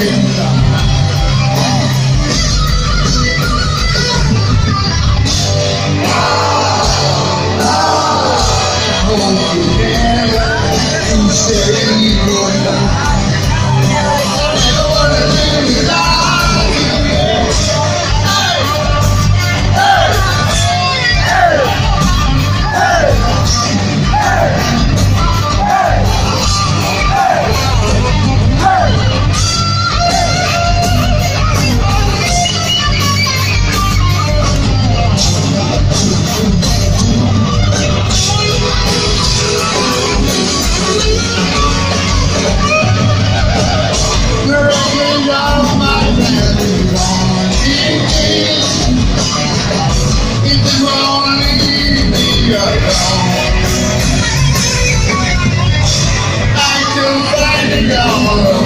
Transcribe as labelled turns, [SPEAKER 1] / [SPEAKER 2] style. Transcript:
[SPEAKER 1] é I can find a number.